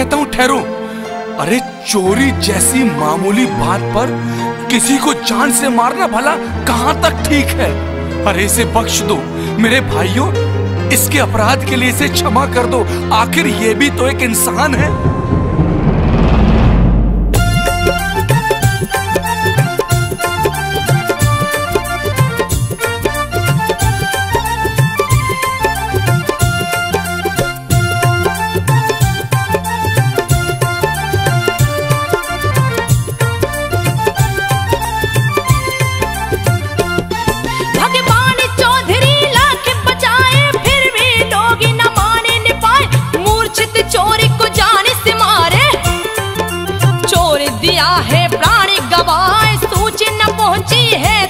कहता हूँ, ठहरो। अरे, चोरी जैसी मामूली बात पर किसी को जान से मारना भला कहाँ तक ठीक है? अरे, इसे बख्श दो। मेरे भाइयों, इसके अपराध के लिए इसे क्षमा कर दो। आखिर ये भी तो एक इंसान है। पहुँची है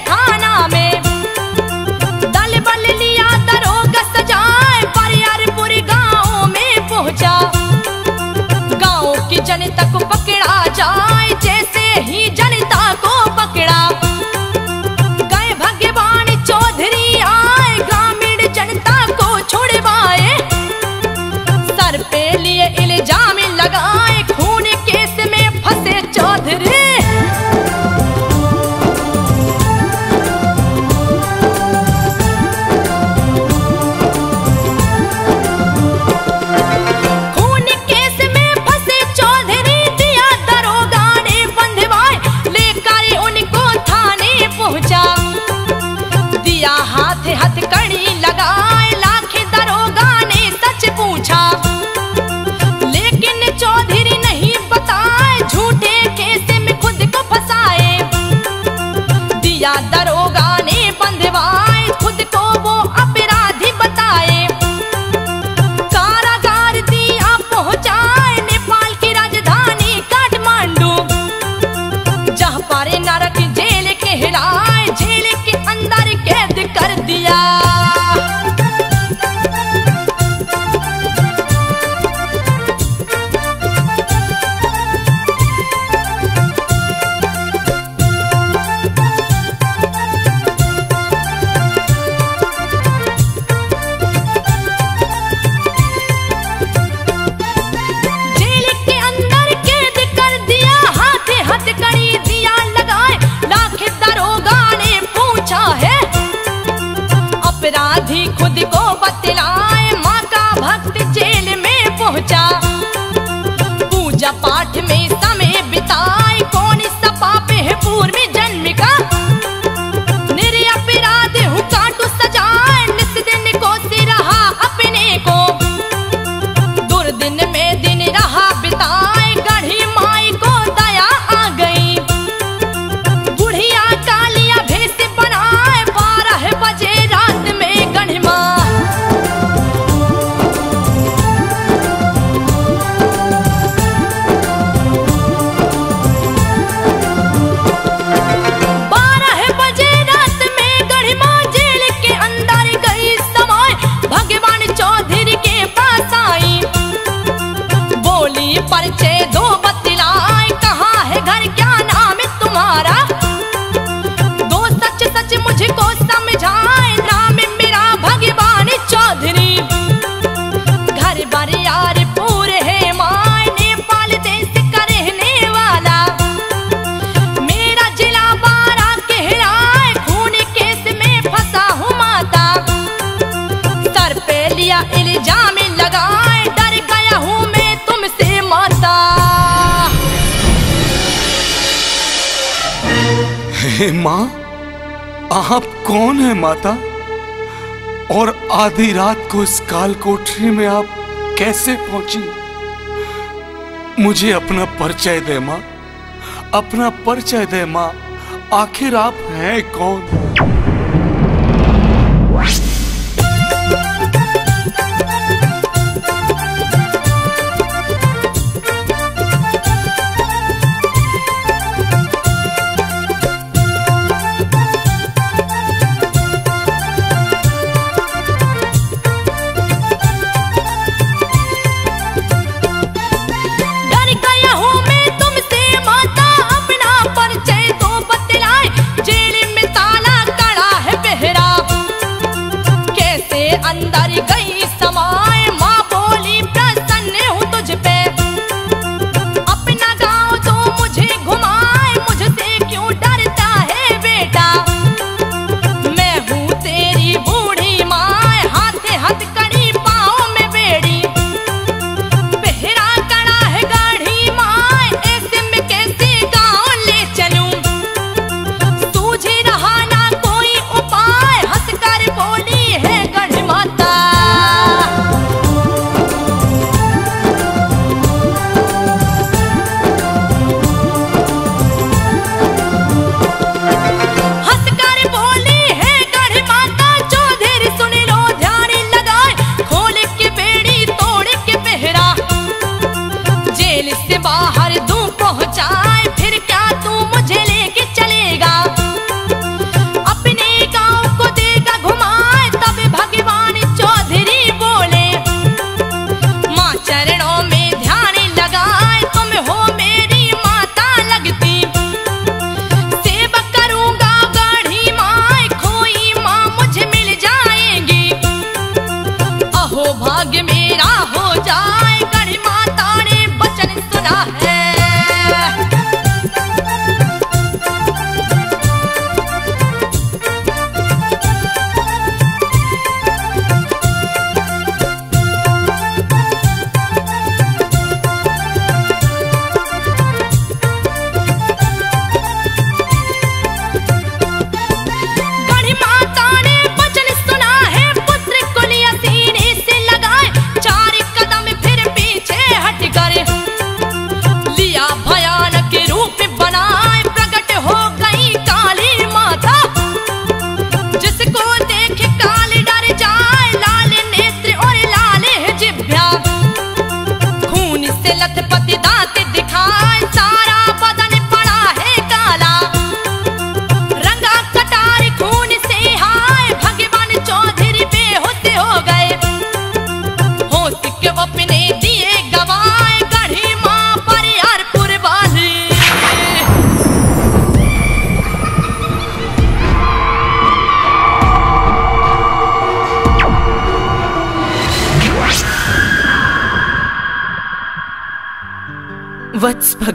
कौन है माता? और आधी रात को इस काल कोठरी में आप कैसे पहुँची? मुझे अपना परिचय दे माँ। अपना परिचय दे माँ। आखिर आप हैं कौन?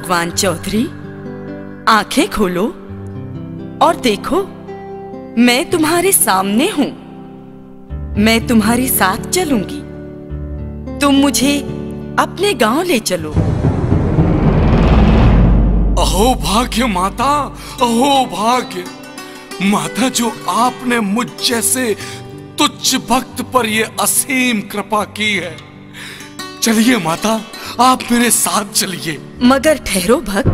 भगवान चौधरी, आँखें खोलो और देखो, मैं तुम्हारे सामने हूँ। मैं तुम्हारे साथ चलूँगी। तुम मुझे अपने गाँव ले चलो। अहो भाग्य माता, अहो भाग्य। माता जो आपने मुझ जैसे तुच्छ भक्त पर यह असीम कृपा की है। चलिए माता आप मेरे साथ चलिए। मगर ठहरो भक्त,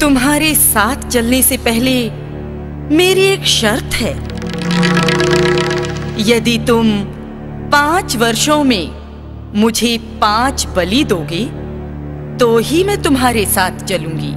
तुम्हारे साथ चलने से पहले मेरी एक शर्त है। यदि तुम पाँच वर्षों में मुझे पाँच बलि दोगे तो ही मैं तुम्हारे साथ चलूँगी।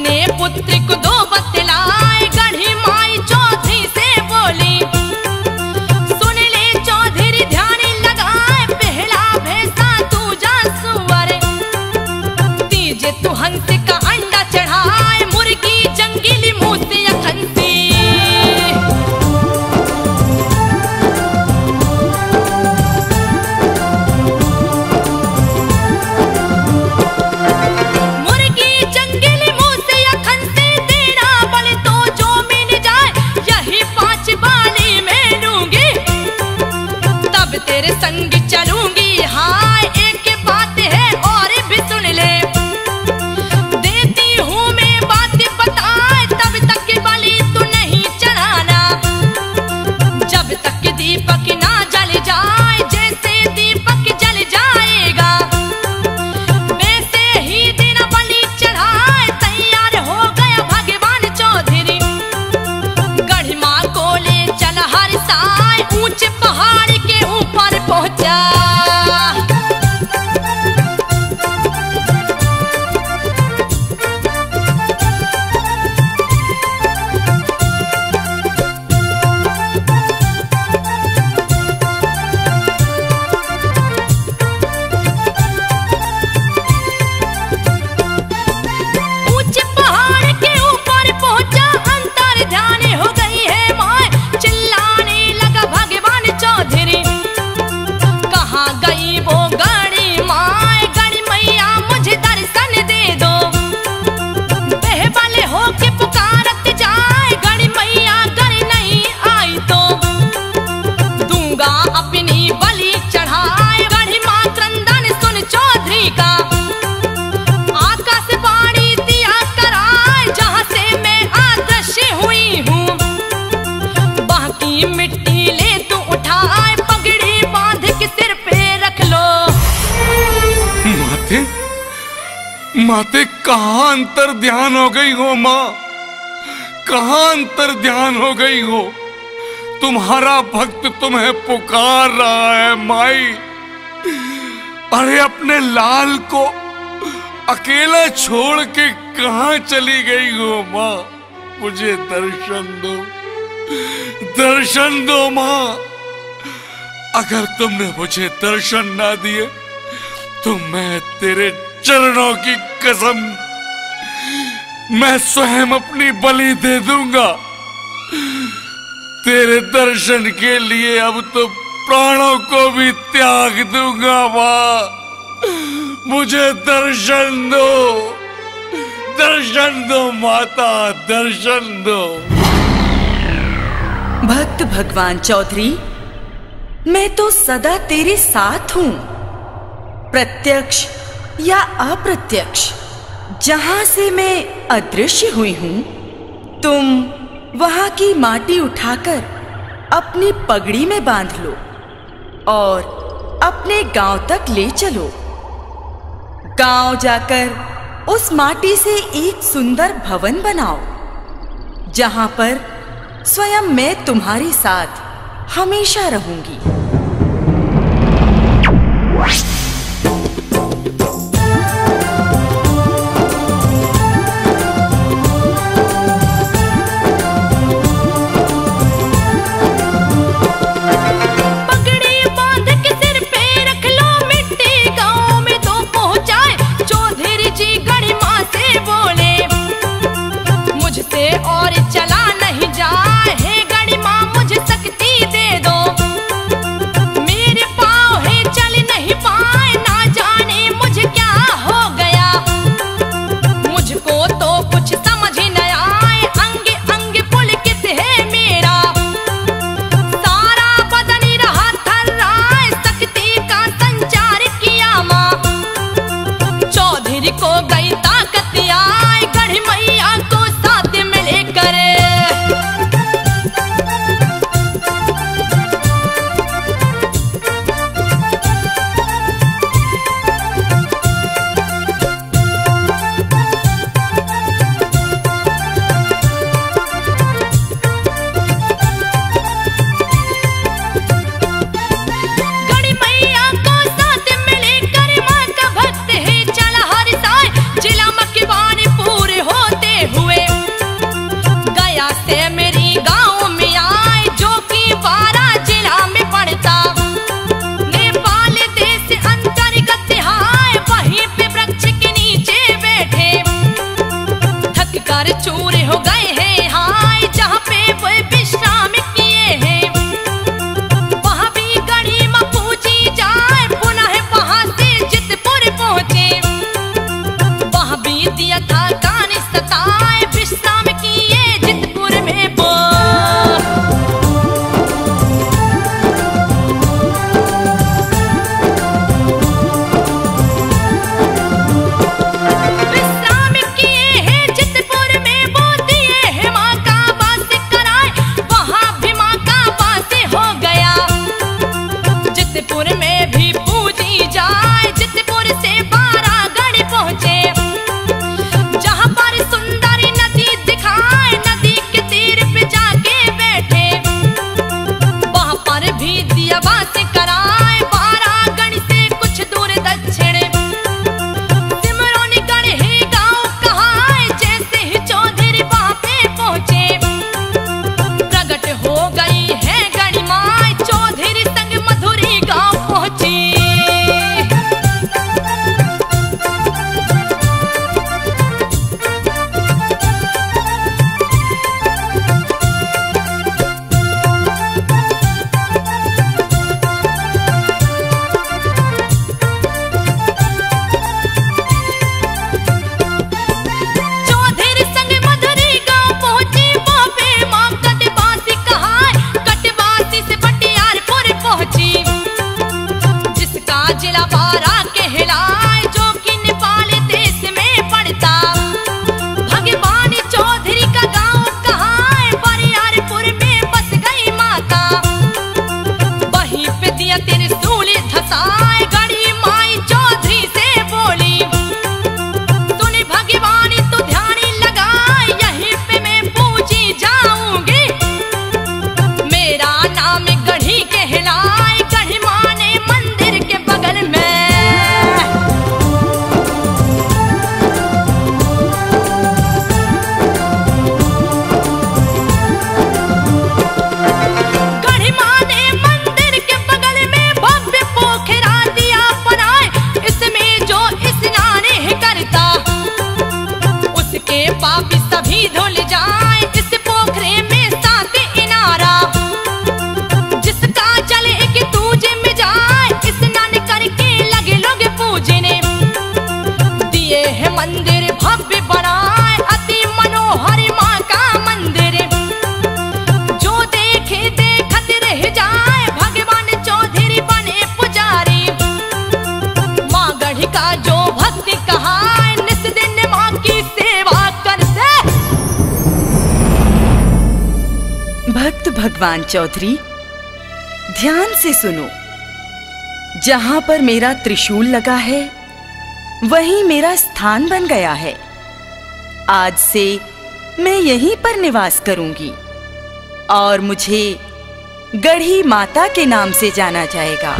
अपने पुत्र को दो बतलाए माते, कहाँ अंतर ध्यान हो गई हो माँ? कहाँ अंतर ध्यान हो गई हो? तुम्हारा भक्त तुम्हें पुकार रहा है माई। अरे अपने लाल को अकेला छोड़ के कहा चली गई हो माँ? मुझे दर्शन दो। दर्शन दो माँ। अगर तुमने मुझे दर्शन ना दिए तो मैं तेरे चरणों की कसम, मैं स्वयं अपनी बलि दे दूँगा। तेरे दर्शन के लिए अब तो प्राणों को भी त्याग दूँगा माँ मुझे दर्शन दो दर्शन दो माता, दर्शन दो। भक्त भगवान चौधरी, मैं तो सदा तेरे साथ हूँ। प्रत्यक्ष या अप्रत्यक्ष? जहाँ से मैं अदृश्य हुई हूँ, तुम वहाँ की माटी उठाकर अपनी पगड़ी में बाँध लो और अपने गाँव तक ले चलो। गाँव जाकर उस माटी से एक सुंदर भवन बनाओ, जहाँ पर स्वयं मैं तुम्हारे साथ हमेशा रहूँगी। विद्वान चौधरी, ध्यान से सुनो। जहाँ पर मेरा त्रिशूल लगा है, वहीं मेरा स्थान बन गया है। आज से मैं यहीं पर निवास करूँगी और मुझे गढ़ी माता के नाम से जाना जाएगा।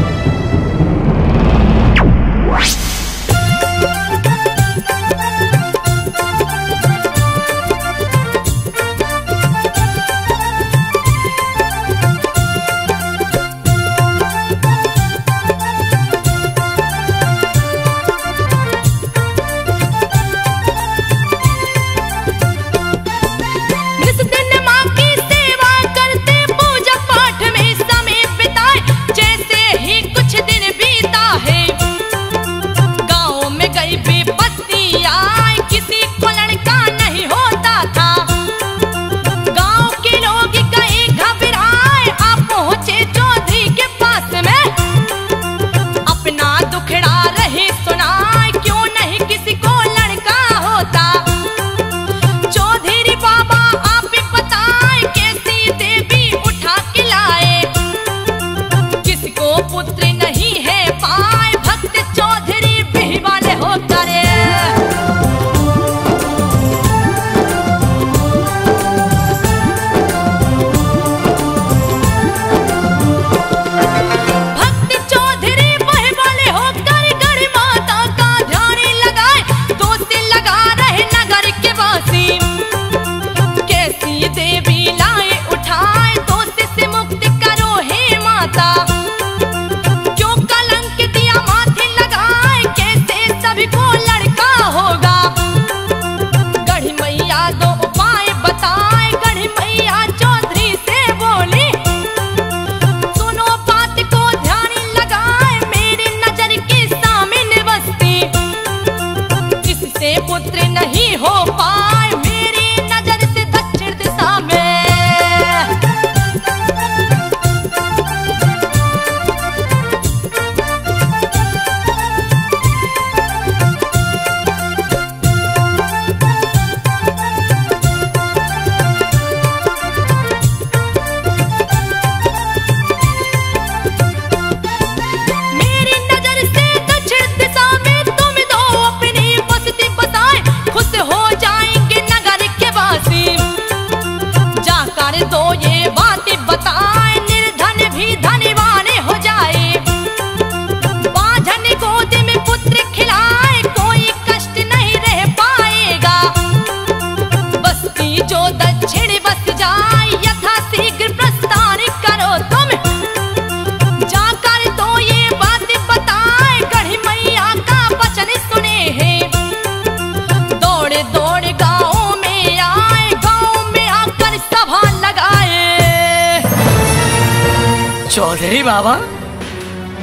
चौधरी बाबा,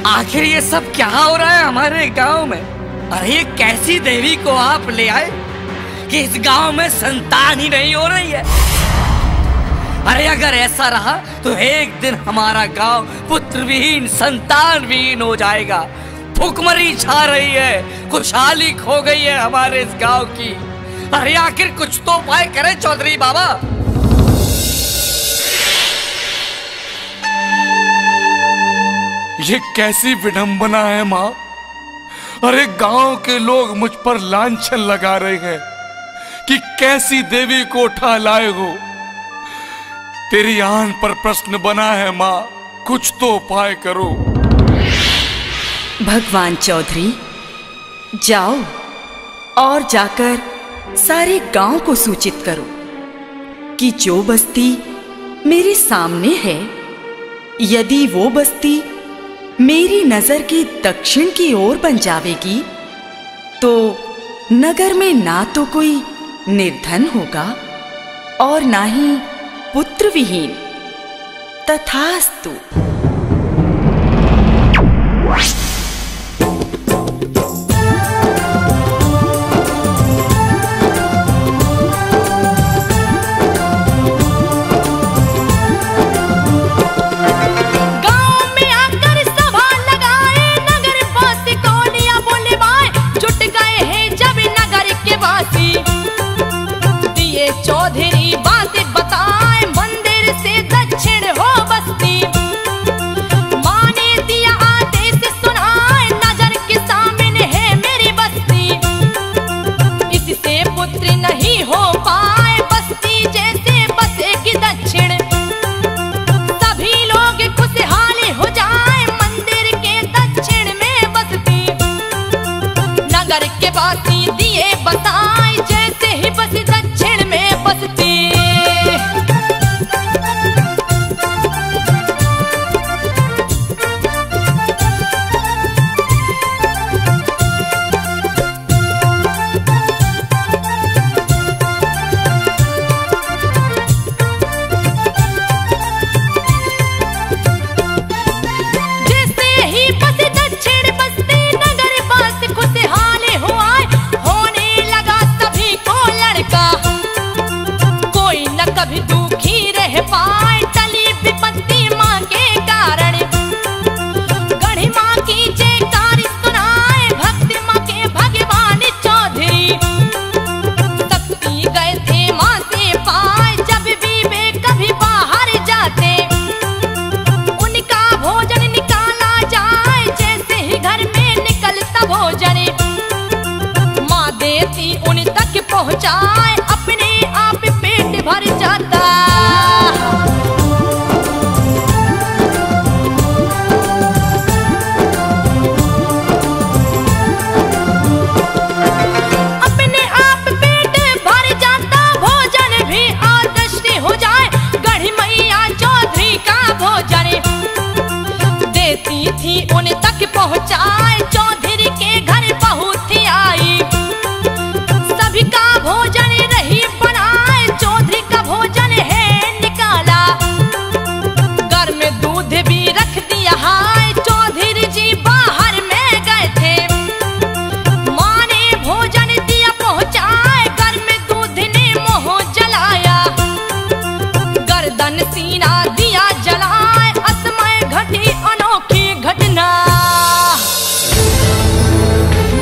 आखिर ये सब क्या हो रहा है हमारे गाँव में? अरे कैसी देवी को आप ले आए कि इस गाँव में संतान ही नहीं हो रही है? अरे अगर ऐसा रहा तो एक दिन हमारा गाँव संतान विहीन हो जाएगा। भुखमरी छा रही है, खुशहाली खो गई है हमारे इस गाँव की। अरे आखिर कुछ तो उपाय करें चौधरी बाबा। ये कैसी विडंबना है, माँ? अरे, गाँव के लोग मुझ पर लांछन लगा रहे हैं कि कैसी देवी को उठा लाए हो। तेरी आन पर प्रश्न बना है, माँ। कुछ तो उपाय करो। भगवान चौधरी, जाओ और जाकर सारे गाँव को सूचित करो कि जो बस्ती मेरे सामने है, यदि वो बस्ती मेरी नज़र की दक्षिण की ओर बन जावेगी तो नगर में ना तो कोई निर्धन होगा और ना ही पुत्र विहीन तथास्तु। दिया जलाए, असमय घटी अनोखी घटना।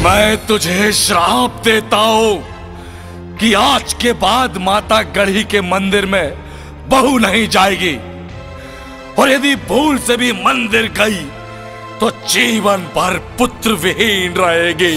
मैं तुझे श्राप देता हूँ कि आज के बाद माता गढ़ी के मंदिर में बहू नहीं जाएगी। और यदि भूल से भी मंदिर गई तो जीवन भर पुत्र विहीन रहेगी।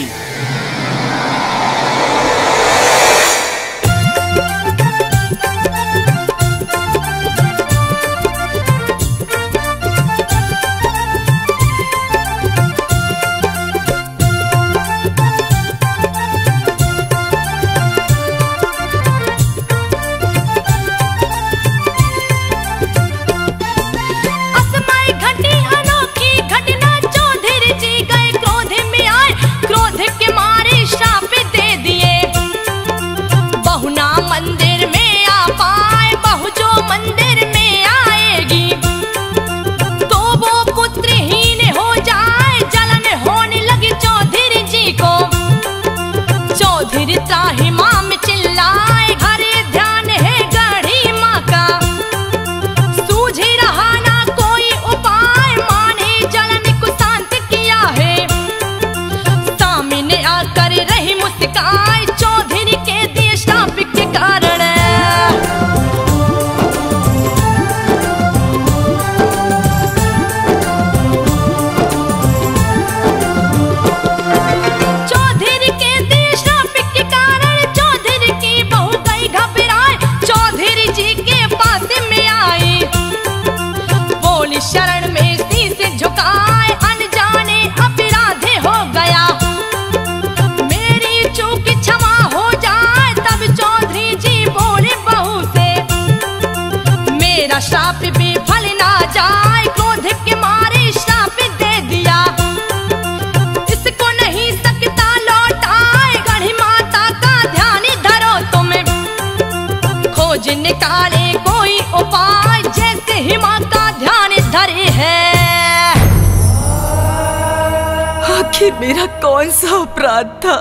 आखिर मेरा कौन सा अपराध था?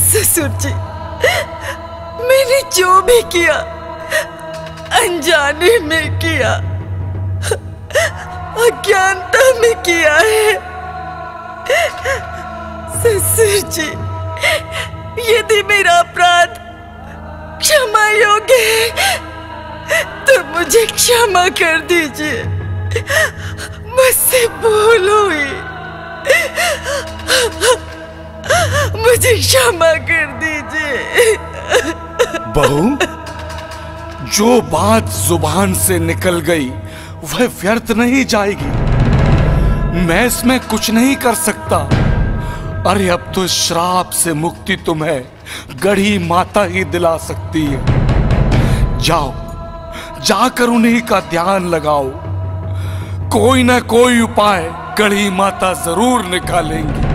ससुर जी, मैंने जो भी किया, अनजाने में किया, अज्ञानता में किया है। ससुर जी, यदि मेरा अपराध क्षमा योग्य है तो मुझे क्षमा कर दीजिए। मुझसे भूल हुई। मुझे क्षमा कर दीजिए। बहू, जो बात ज़ुबान से निकल गई, वह व्यर्थ नहीं जाएगी। मैं इसमें कुछ नहीं कर सकता। अरे, अब तो श्राप से मुक्ति तुम्हें गढ़ी माता ही दिला सकती है। जाओ, जाकर उन्हीं का ध्यान लगाओ। कोई ना कोई उपाय गढ़ी माता ज़रूर निकालेंगी।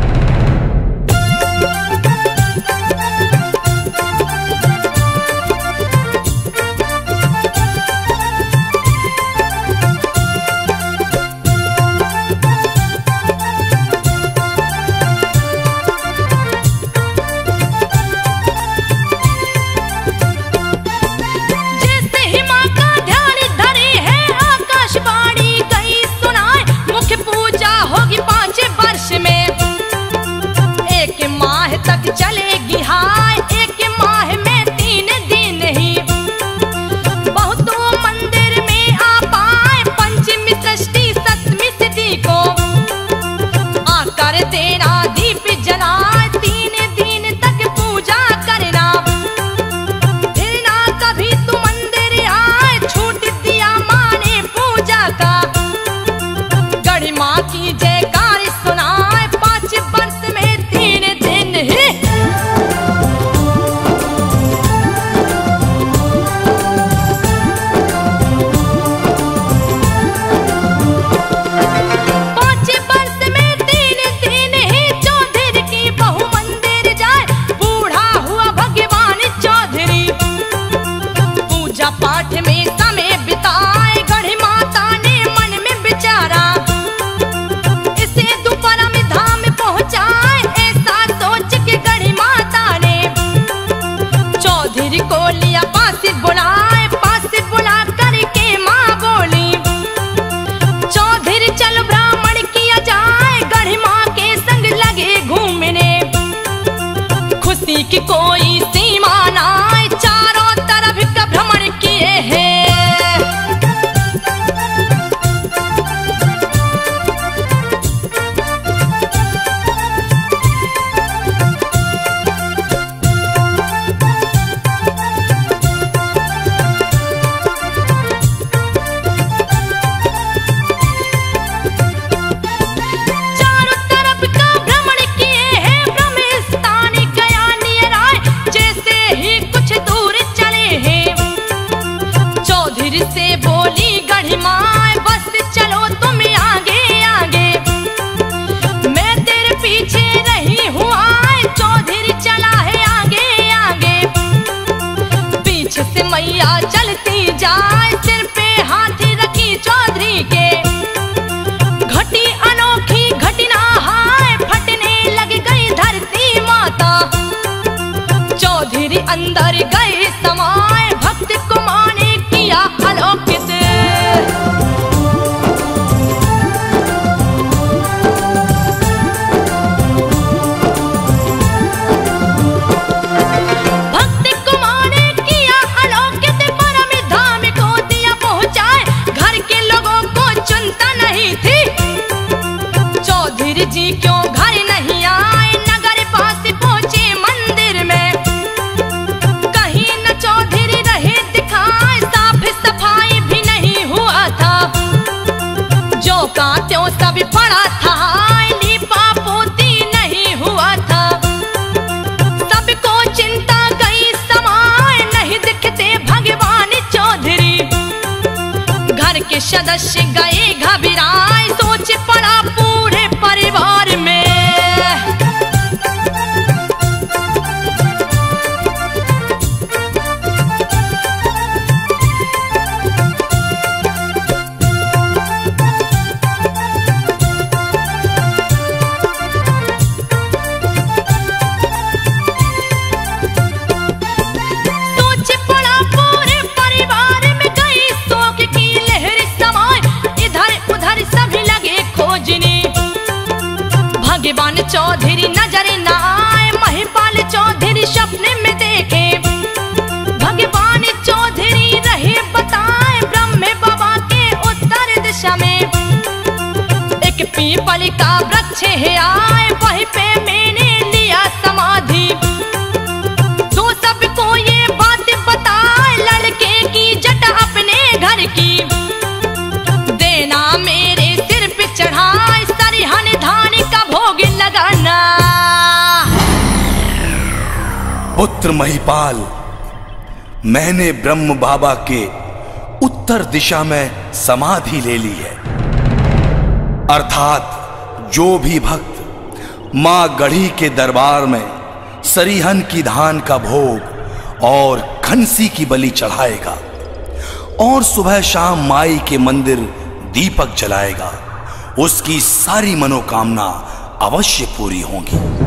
एक पीपल का वृक्ष है, आए वहीं पे मैंने लिया समाधि। तो सबको ये बात बता लड़के की जट अपने घर की। देना मेरे सिर पे चढ़ाए, सरिहन धान का भोग लगाना। पुत्र महिपाल, मैंने ब्रह्म बाबा के उत्तर दिशा में समाधि ले ली है। अर्थात जो भी भक्त माँ गढ़ी के दरबार में सरीहन की धान का भोग और खंसी की बलि चढ़ाएगा और सुबह शाम माई के मंदिर दीपक जलाएगा, उसकी सारी मनोकामना अवश्य पूरी होंगी।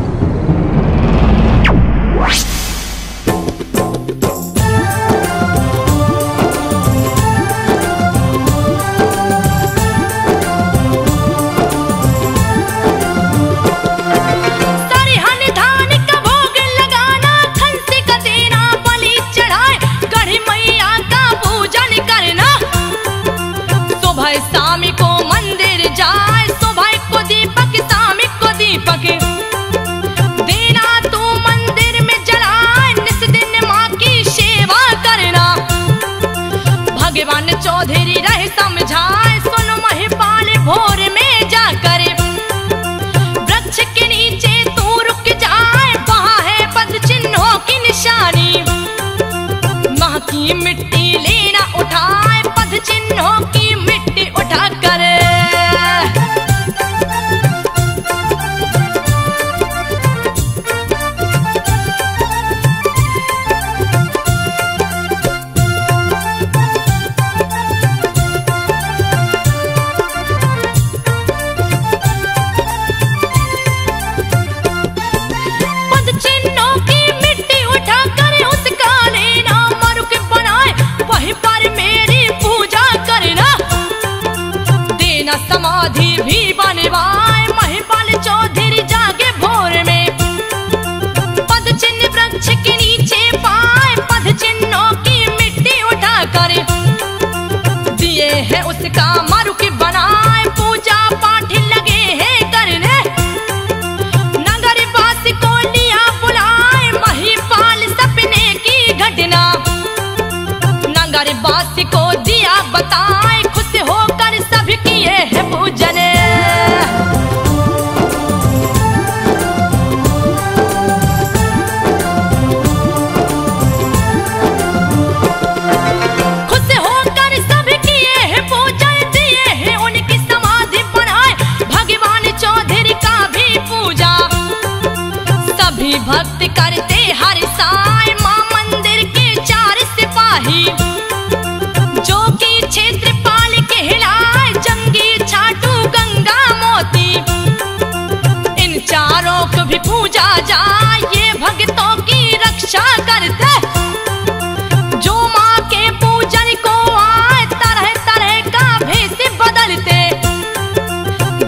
पूजा करते। जो माँ के पूजन को आए, तरह तरह का भेद बदलते।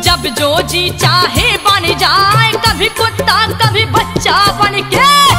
जब जो जी चाहे बन जाए, कभी कुत्ता, कभी बच्चा बन के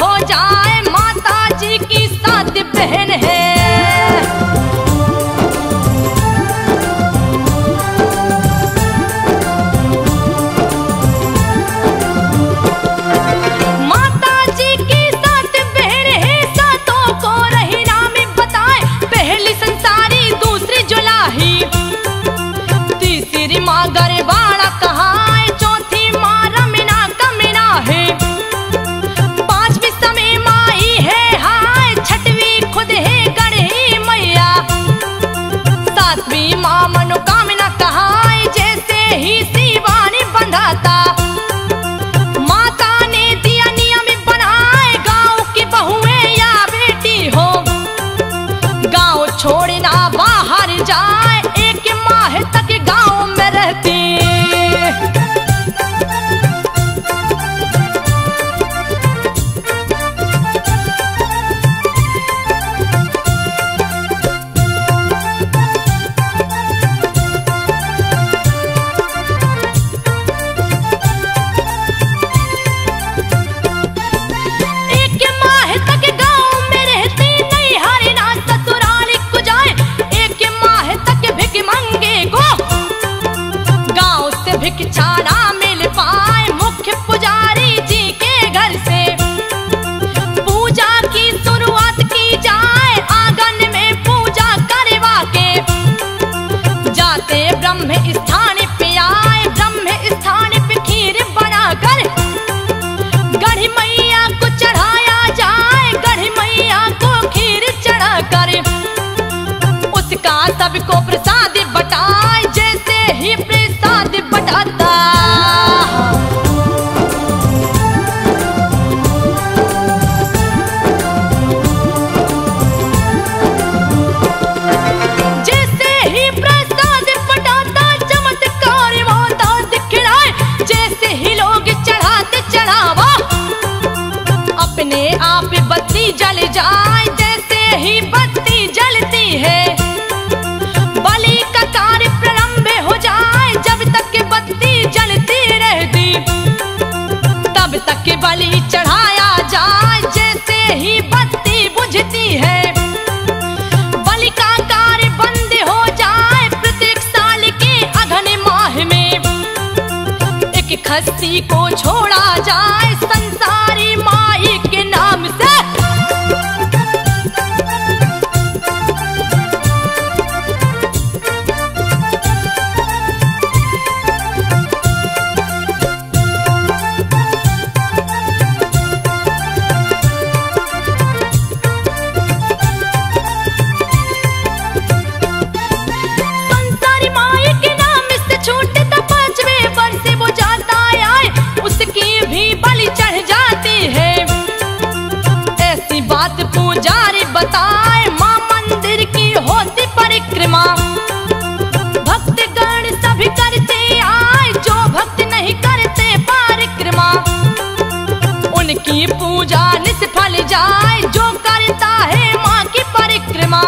हो जाए माता जी की साथ बहन है। को छोड़ा जाए। बताए माँ मंदिर की होती परिक्रमा। भक्त गण सभी करते आए, जो भक्त नहीं करते परिक्रमा। उनकी पूजा निष्फल जाए, जो करता है माँ की परिक्रमा।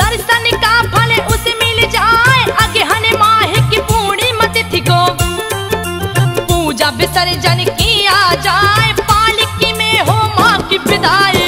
दर्शन का फल उसे मिल जाए अगहन माह की पूर्णिमा तिथि को। पूजा विसर्जन किया जाए, पालिकी में हो माँ की विदाई।